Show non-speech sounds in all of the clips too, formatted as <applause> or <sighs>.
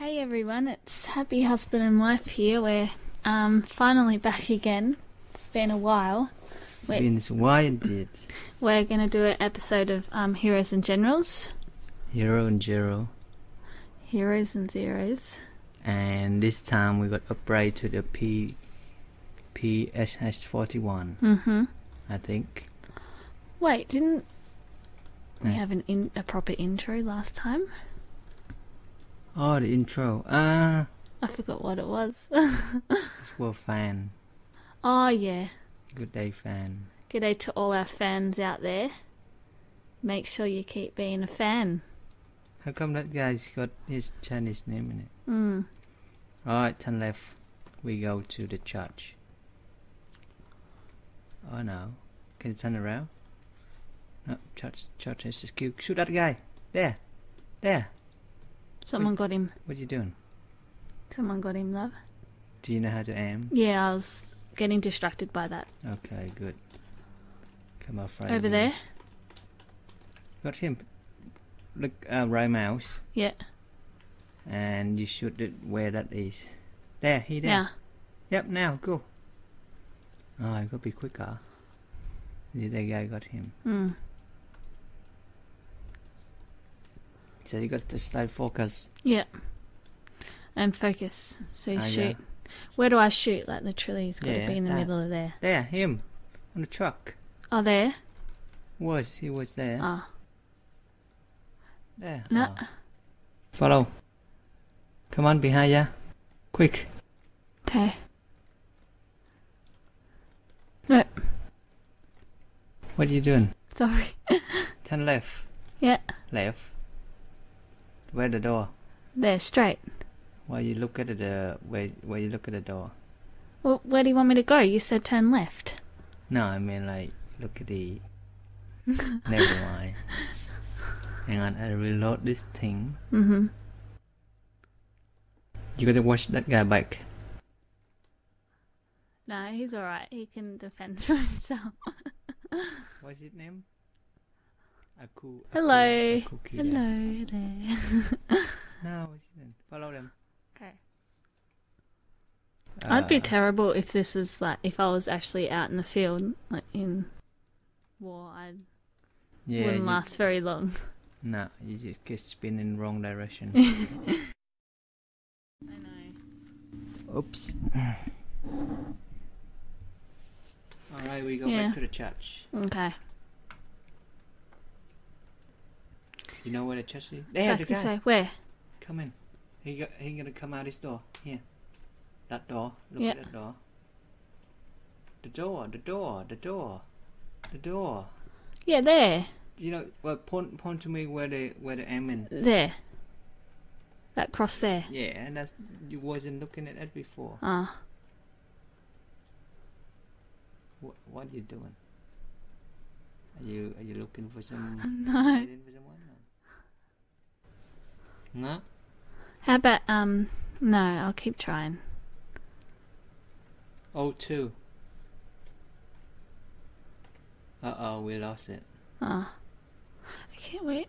Hey everyone, it's Happy Husband and Wife here. We're um, finally back again. It's been a while. Wait. Been why did We're going to do an episode of um, Heroes and Generals, Hero and Zero, Heroes and Zeros. and this time we got upgrade to the P PSH forty one. Mm-hmm. I think. Wait, didn't we have an in- a proper intro last time? Oh, the intro. Ah, I forgot what it was. <laughs> it's for fan. oh yeah. Good day, fan. Good day to all our fans out there. Make sure you keep being a fan. How come that guy's got his Chinese name in it? Mm. Alright, turn left. We go to the church. Oh no. Can you turn around? No, church, church is secure. Shoot that guy. There. There. Someone got him. What are you doing? Someone got him, love. Do you know how to aim? Yeah, I was getting distracted by that. Okay, good. Come off right Over there? Got him. Look, uh, right mouse, Yeah. and you shoot it where that is. There, he there. Yeah. Yep, now go. Oh, I gotta be quicker. The other guy got him. Mm. So you got to slide focus. Yeah. And focus. So you Ah, shoot. Where do I shoot? Like literally, it's got to Yeah, be in the that. middle of there. There, him, on the truck. Oh, there. Was he was there? Oh, There. no. Oh. Follow. Come on, behind ya. Quick. Okay. No, What are you doing? sorry. <laughs> Turn left. Yeah. Left. Where the door? There, straight. Why you look at the where where you look at the door? Well, where do you want me to go? You said turn left. No, I mean like look at the. <laughs> Never mind. Hang on, I reload this thing. Mm-hmm. You gotta watch that guy back. No, he's alright. He can defend <laughs> for himself. What's his name? Aku. Aku- Hello. Aku Kira. Hello there. <laughs> No, what's his name? Follow them. Okay. I'd be Uh, terrible if this is like if I was actually out in the field, like in war. I Yeah. wouldn't last very long. <laughs> No, you just get spinning in wrong direction. <laughs> I know. Oops. Alright, we go Yeah. back to the church. Okay. You know where the church is? There, Back the guy. way. Where? Come in. He got, he gonna come out this door. Here. That door. Look Yeah. at that door. The door, the door, the door. The door. Yeah, there. You know, well, point point to me where the where the M in. There. That cross there. Yeah, and that's you wasn't looking at that before. Ah. What what you doing? Are you are you looking for some <laughs> no. for someone? No. How about um? No, I'll keep trying. Oh two. Uh oh, we lost it. Ah, I can't wait.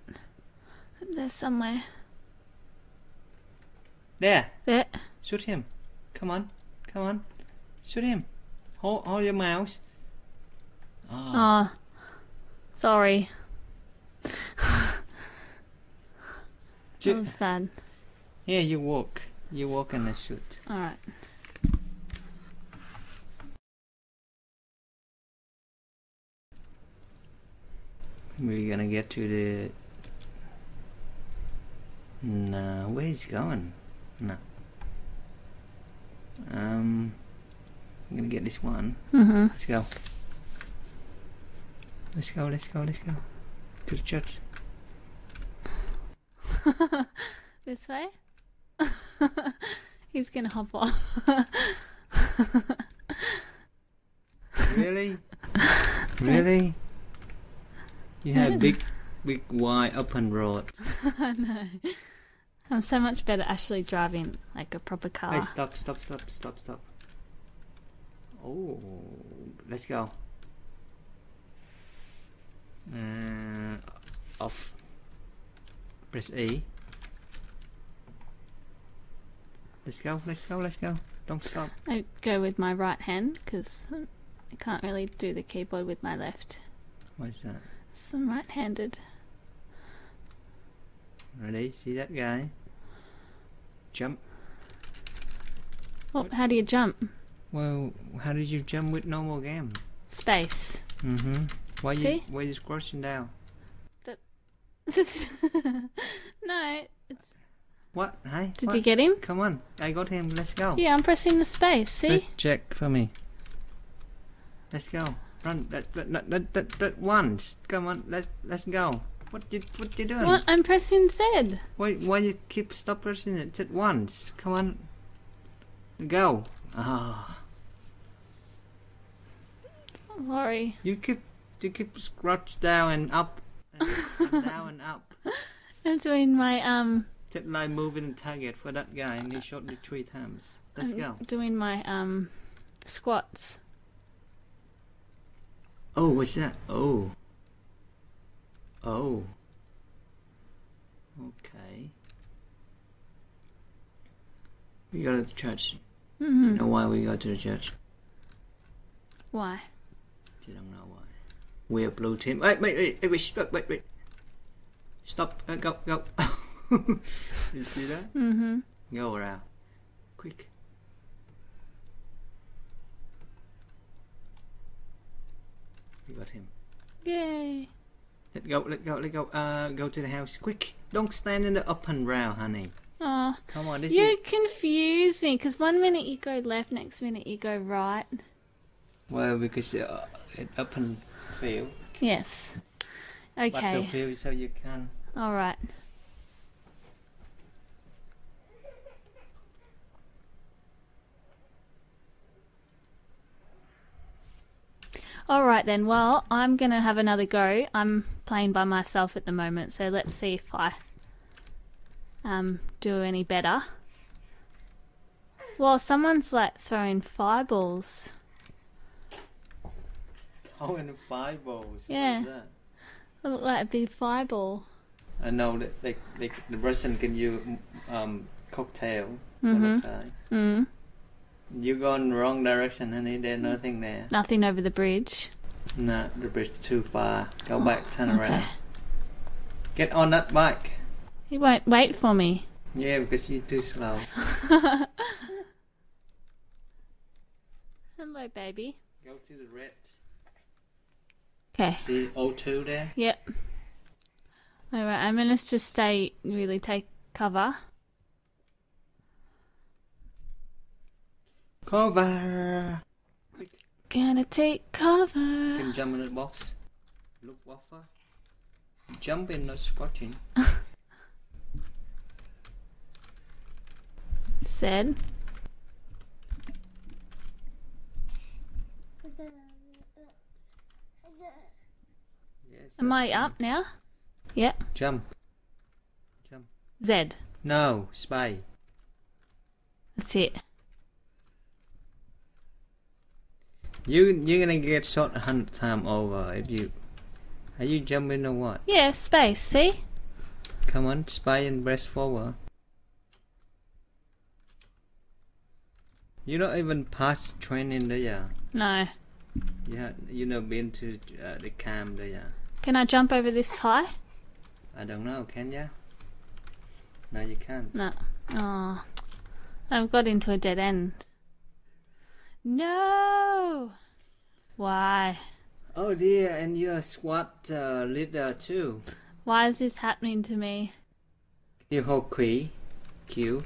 There's somewhere. There. There. Shoot him. Come on. Come on. Shoot him. Hold, hold your mouse. Oh, Oh. Sorry. Shoot. was bad. Yeah, you walk. You walk and I shoot. Alright. We're gonna get to the. No, where is he going? No. Um, I'm gonna get this one. Mm-hmm. Let's go. Let's go. Let's go. Let's go to the church. <laughs> This way? <laughs> He's gonna hop off. <laughs> Really? really? You have big, big wide open road. I know. I'm so much better actually driving like a proper car. Hey, stop, stop, stop, stop, stop. Oh, let's go. Uh, off. Press E. Let's go, let's go, let's go. Don't stop. I go with my right hand because I can't really do the keyboard with my left. What's that? So I'm right-handed. Ready? See that guy? Jump. Oh, how do you jump? Well, how did you jump with normal game? Space. Mm-hmm. Why you See? why you squashing down? <laughs> no. It's... What? Hey? Did what? you get him? Come on, I got him. Let's go. Yeah, I'm pressing the space. See? Press check for me. Let's go. Run. That that that that, that, that once. Come on. Let's let's go. What you what you doing? What? I'm pressing Z. Why why you keep stop pressing it at once? Come on. Go. Ah. Sorry. You keep you keep scratch down and up down and up. <laughs> I'm doing my um. Just like moving target for that guy and he shot me three times. Let's I'm go. Doing my um squats. Oh, what's that? Oh. Oh. Okay. We go to the church. hmm You know why we go to the church? Why? You don't know why. We're a blue team. Wait, wait, wait, wait, wait, wait, wait. Stop. Uh, go, go. <laughs> you see that? Mm-hmm. Go around. Quick. You got him. Yay. Let go, let go, let go. Uh, go to the house. Quick. Don't stand in the up and round, honey. Oh, Come on, this you is... confuse me because one minute you go left, next minute you go right. Well, because uh, it up and field. Yes. Okay. So you can... All right. All right then. Well, I'm gonna have another go. I'm playing by myself at the moment, so let's see if I um do any better. Well, someone's like throwing fireballs. Oh, and the five balls. Yeah. It looked like a big fireball. I know that like, like the Russian can use um, cocktail Mhm. all. Mm. You go in the wrong direction, honey. There's nothing there. Nothing over the bridge. No, the bridge too far. Go Oh, back, turn okay. around. Get on that bike. He won't wait for me. Yeah, because you're too slow. <laughs> Hello, baby. Go to the red. Okay. See O2 there? Yep. All right. I'm gonna just stay. Really take cover. Cover. Gonna take cover. You can jump in the box. Look waffle. Jump in, not squatching. <laughs> Said. Yes. Am I up now? Yep. Jump. Jump. Z. No, spy. That's it. You you're gonna get shot a hundred time over if you. Are you jumping or what? Yeah. Space. See. Come on, spy and breast forward. You don't even past training, do ya? No. You have, you not been to uh, the camp, do ya? Can I jump over this high? I don't know, can ya? No, you can't. No. Oh. I've got into a dead end. No. Why? Oh dear, and you're a squad uh, leader too. Why is this happening to me? You hold Q. Q.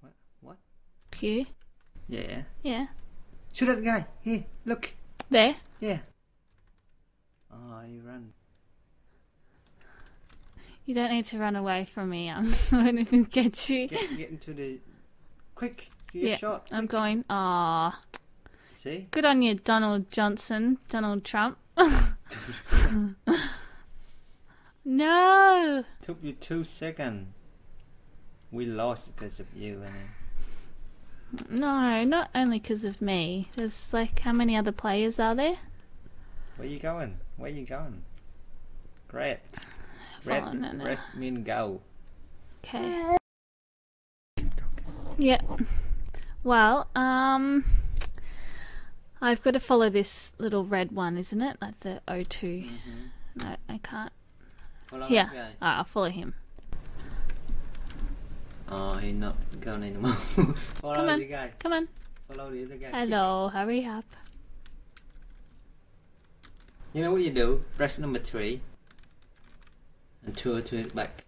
What? What? Q. Yeah. Yeah. Shoot that guy. Here, look. There. Yeah. Oh, you run. You don't need to run away from me. I'm going to get you. Get, get into the. Quick, you get Yeah, shot. I'm going. Ah, See? good on you, Donald Johnson, Donald Trump. <laughs> no. Took you two seconds. We lost because of you, and No, not only because of me. There's like, how many other players are there? where you going? Where you going? Great. Follow, no, Red, no. red mean go. Okay. Yep. Well, um, I've got to follow this little red one, isn't it? Like the O2. Mhm. No, I can't. Follow guy. Alright, I'll follow him. Oh, he's not going anymore. <laughs> Follow Come on. the guy. Come on. Follow the other guy. Hello, hurry up. You know what you do? Press number three and twirl to his back.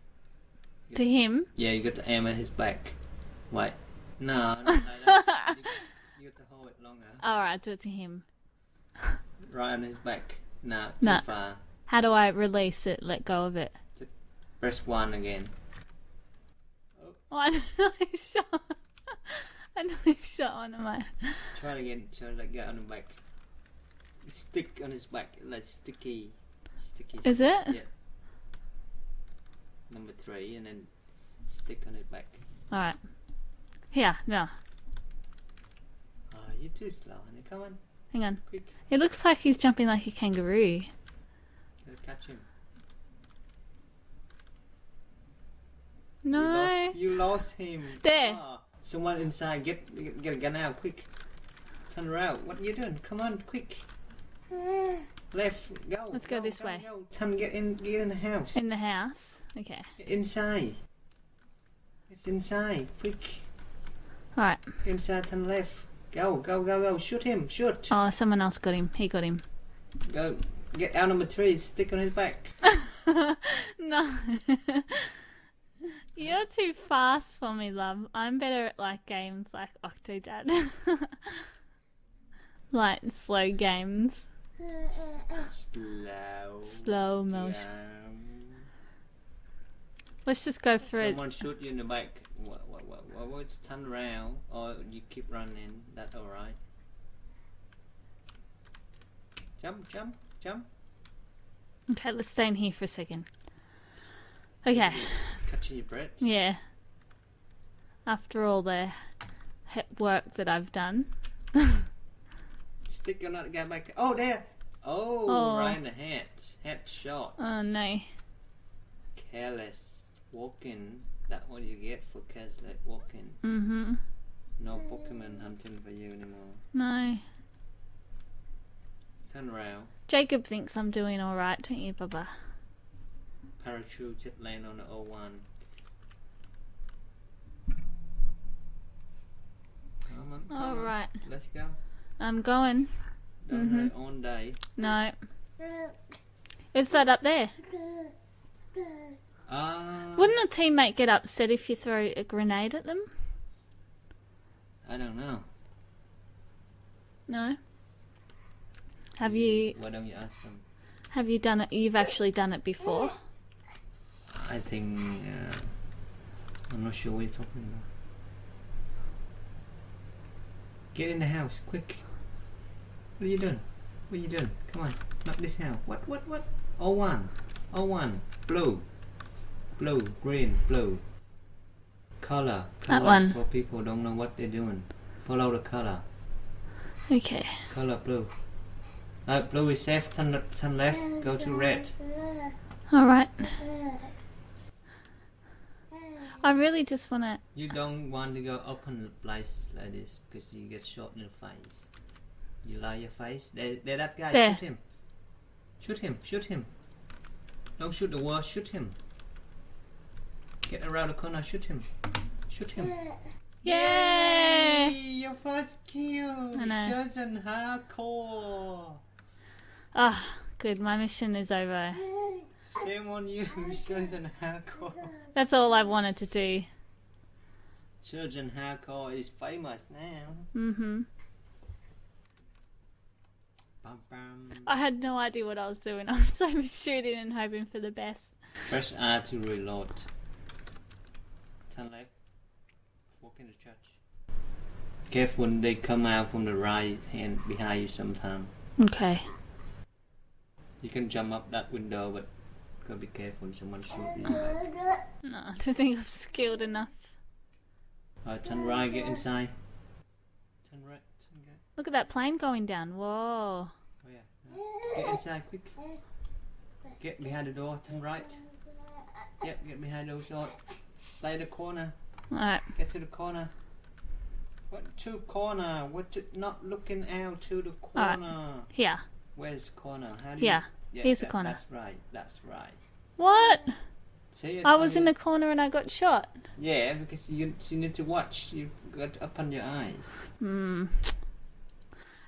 To him. Yeah, you got to aim at his back. Wait. No, no, no, no. you, <laughs> you got to hold it longer. Alright, do it to him. Right on his back. No, too No. far. How do I release it? Let go of it. Press one again. Oh, I <laughs> nearly shot. I nearly shot one of my. <laughs> Try it again. Try to like get on the back. Stick on his back, like sticky, sticky. Is stick. it? Yeah. Number three, and then stick on his back. Alright. Here, no. Oh, you're too slow, honey. Come on, Hang on. quick. It looks like he's jumping like a kangaroo. Gotta catch him. No. You lost, you lost him. There. Ah, someone inside, get, get get a gun out, quick. Turn around. What are you doing? Come on, quick. <sighs> Left, go. Let's go this way. Go. Turn, get in, get in the house. In the house. Okay. Get inside. It's inside. Quick. Alright. Inside, turn left. Go, go, go, go. Shoot him. Shoot. Oh, someone else got him. He got him. Go. Get out number three. Stick on his back. <laughs> No. <laughs> <laughs> You're too fast for me, love. I'm better at like games like Octodad. <laughs> like slow games. Slow. Slow motion. Yeah. Let's just go for it. Someone shoot you in the back. What, what, what, what, what's turn around or you keep running. That's alright. Jump, jump, jump. Okay, let's stay in here for a second. Okay. Catching your breath. Yeah. After all the he- work that I've done. Stick your nut guy back. Oh, there. Oh, Oh. right in the head. Head shot. Oh no. Careless walking. That's what you get for careless walking. Mm-hmm. No Pokemon hunting for you anymore. No. Turn around. Jacob thinks I'm doing alright, don't you, Baba? Parachute just land on the O1. Come on. come on. Alright. Let's go. I'm going. Don't Mhm. on day. No. It's that up there. Ah. Wouldn't a teammate get upset if you throw a grenade at them? I don't know. No. Have you Why don't you ask them? have you done it you've actually done it before? I think. Uh, I'm not sure what you're talking about. Get in the house, quick. What are you doing? What are you doing? Come on, not this house. What, what, what? O1. O1. Blue. Blue, green, blue. Color. That one. For people who don't know what they're doing. Follow the color. Okay. Color blue. Uh, blue is safe, turn, turn left, go to red. Alright. I really just wanna You don't want to go open places like this because you get shot in the face. You lie your face. There, there that guy. There. Shoot him. Shoot him. Shoot him. Don't shoot the wall. Shoot him. Get around the corner. Shoot him. Shoot him. Yay! Your first kill. I know. Chosen hardcore. Ah, good, my mission is over. <laughs> Shame on you. Chosen <laughs> hardcore. That's all I wanted to do. Chosen hardcore is famous now. Mm-hmm. Bum, bum. I had no idea what I was doing. I was just shooting and hoping for the best. Press R to reload. Turn left. Walk in the church. Careful when they come out from the right hand behind you sometime. Okay. You can jump up that window, but gotta be careful when someone shoot you. Back. <laughs> No, I don't think I'm skilled enough. Alright, turn right, get inside. Turn right, turn right. Look at that plane going down. Whoa. Oh yeah. Get inside, quick. Get behind the door, turn right. Yep, get behind those door. Slide in the corner. Alright. Get to the corner. What to corner? What to, not looking out to the Alright. corner? Here. Where's the corner? How do Here. Yeah, Here's the that- corner. That's right. That's right. What? See, I was in the corner and I got shot. Yeah, because you, you need to watch. You've got up on your eyes. Hmm.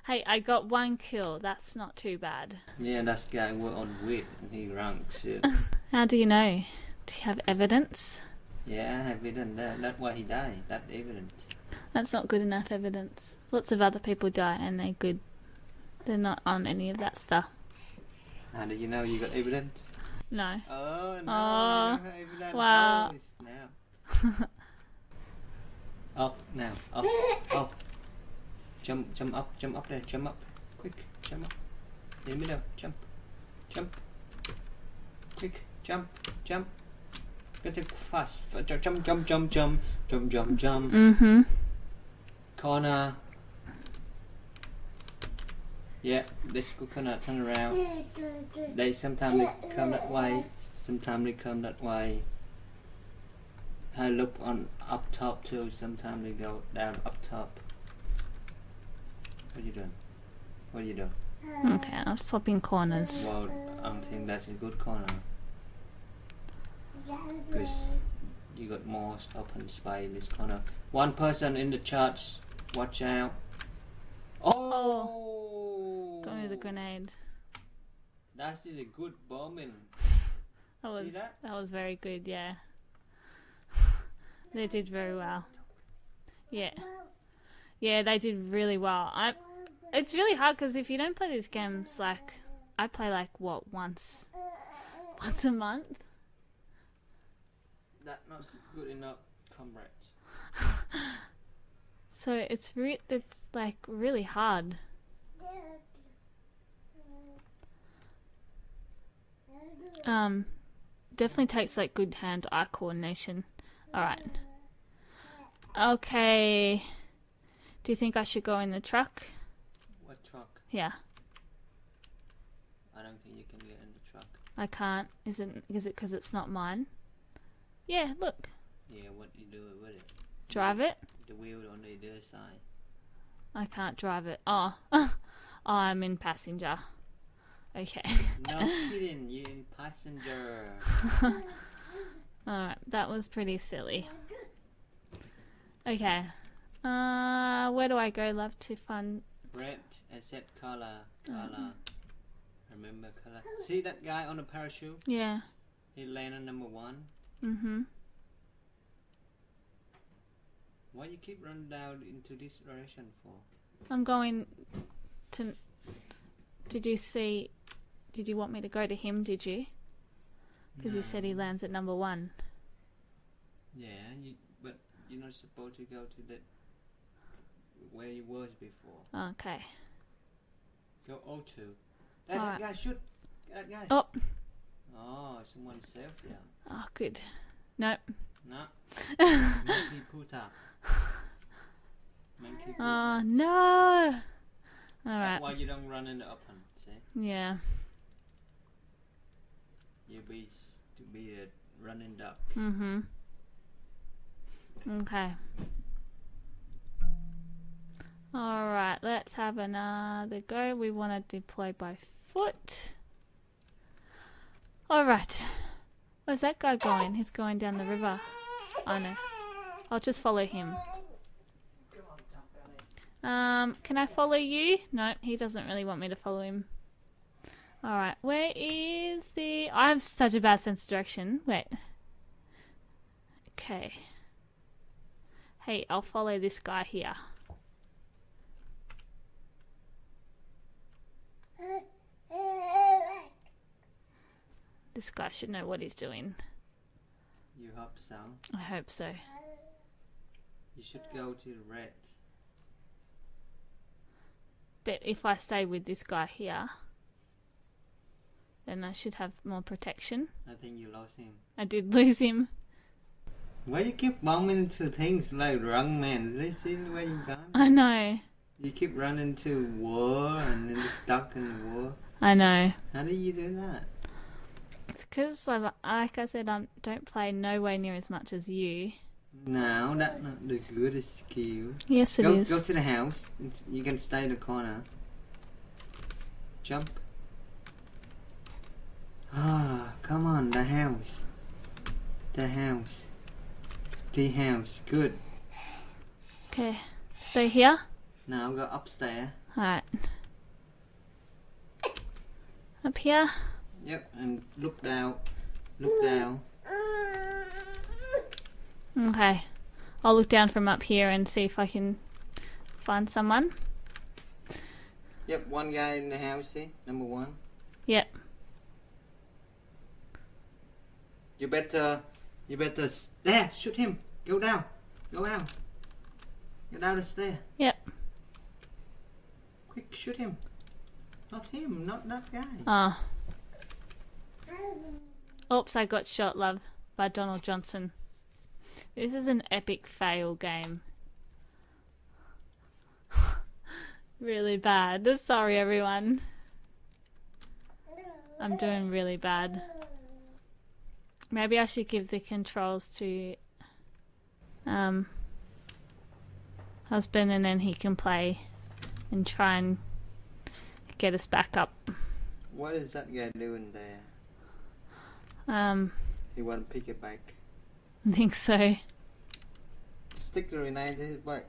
Hey, I got one kill. That's not too bad. Yeah, that guy was on weed and he ranks it. <laughs> How do you know? Do you have evidence? yeah, I have evidence. That, that's why he died. That evidence. That's not good enough evidence. Lots of other people die and they're good. They're not on any of that stuff. How do you know you got evidence? No. Oh no! You don't have evidence. wow. Oh, it's now. <laughs> off now. Off. off. Jump! Jump up! Jump up there! Jump up! Quick! Jump up! In the middle! Jump! Jump! Quick! Jump! Jump! Get it fast! Jump! Jump! Jump! Jump! Jump! Jump! Jump! Jump! Mm-hmm. Corner. Yeah, this coconut turn around. They sometimes they come that way, sometimes they come that way. I look on up top too. Sometimes they go down up top. What are you doing? What are you doing? Okay, I'm swapping corners. Well, I think that's a good corner because you got more open space in this corner. One person in the church. Watch out! Oh! oh! Got me with a grenade. That's a good bombing. <laughs> That See was that? was very good. Yeah. they did very well. Yeah. Yeah, they did really well. I. It's really hard because if you don't play these games, like I play like what once, once a month. That not good enough, comrades. <laughs> So it's re- it's like really hard. Um, definitely takes like good hand-eye coordination. All right. Okay. Do you think I should go in the truck? What truck? Yeah, I don't think you can get in the truck. I can't. Is it? Is it because it's not mine? Yeah. Look, Yeah, what do you do with it? drive it. The wheel on the other side. I can't drive it. Oh, <laughs> oh, I'm in passenger. Okay. No kidding, you in passenger. <laughs> Alright, that was pretty silly. Okay. Uh, where do I go, love, to fund? Red, except color, color. Remember color. See that guy on the parachute? Yeah. He landed number one. Mm-hmm. Why you keep running down into this direction for? I'm going to. Did you see? Did you want me to go to him? Did you? Because you said he lands at number one. Yeah, you, but you're not supposed to go to that where you was before. Okay. Go O2. That, that Alright. guy shoot. That guy. Oh. Oh, someone saved you. Oh, good. Nope. No. <laughs> Monkey puta. Monkey oh, puta. Oh no. All right. That's why you don't run in the open. See, Yeah. You be to be a running duck. Mm-hmm. Okay. Alright, let's have another go. We want to deploy by foot. Alright. Where's that guy going? He's going down the river. I know. I'll just follow him. Um, can I follow you? No, he doesn't really want me to follow him. Alright, where is the... I have such a bad sense of direction. Wait. Okay. Hey, I'll follow this guy here. This guy should know what he's doing. You hope so. I hope so. You should go to the red. But if I stay with this guy here, then I should have more protection. I think you lost him. I did lose him. Why you keep bumping into things like wrong man? Listen where you going? I know. You keep running to war and then you're stuck in war. I know. How do you do that? It's because, like I said, I don't play nowhere near as much as you. No, that's not the goodest skill. Yes, it go, is. go to the house. It's, you can stay in the corner. Jump. Ah, come on, the house. The house. The house. Good. Okay, stay here. No, I'll go upstairs. Alright. Up here. Yep, and look down. Look down. Okay. I'll look down from up here and see if I can find someone. Yep, one guy in the house here. Number one. Yep. You better. You better. There, shoot him. Go down. Go down. Go down the stair. Yep. Quick, shoot him. Not him, not that guy. Ah. Oops, I got shot, love, by Donald Johnson. This is an epic fail game. <laughs> really bad. Sorry, everyone. I'm doing really bad. Maybe I should give the controls to um husband and then he can play and try and get us back up. What is that guy doing there? Um He want to pick it back. I think so. Stick the grenade to his back.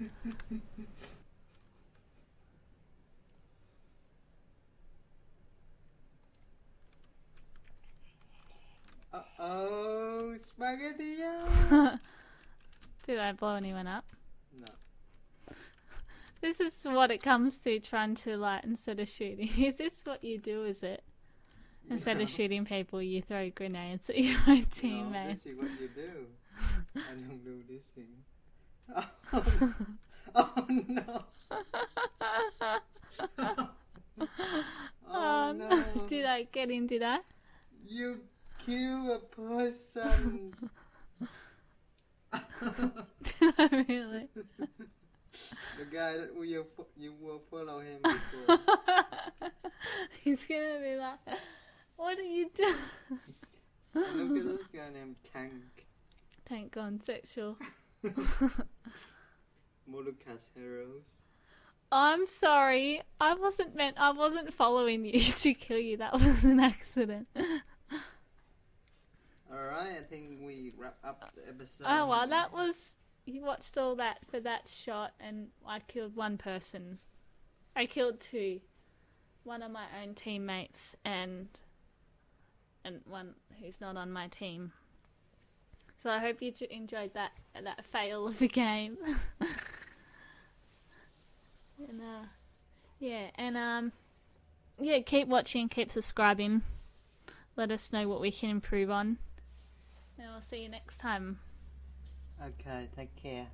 <laughs> uh oh, spaghetti! <laughs> Did I blow anyone up? No. <laughs> This is what it comes to trying to light instead of shooting. <laughs> Is this what you do, is it? Instead of shooting people, you throw grenades at your own No, teammates. this is what you do. I don't do this thing. Oh, oh no! oh Um, no! Did I get in, did I? You kill a person. Really? <laughs> the guy that you you will follow him before. <laughs> He's gonna be like, what are you doing? Look at this guy named Tank. Tank gone sexual. <laughs> Molucas Heroes. I'm sorry. I wasn't meant. I wasn't following you to kill you. That was an accident. Alright, I think we wrap up the episode. Oh well, that was. You watched all that for that shot, and I killed one person. I killed two. One of my own teammates, and and one who's not on my team. So I hope you enjoyed that that fail of a game. <laughs> and uh, yeah, and um, yeah, keep watching, keep subscribing. Let us know what we can improve on. I'll see you next time. Okay, take care.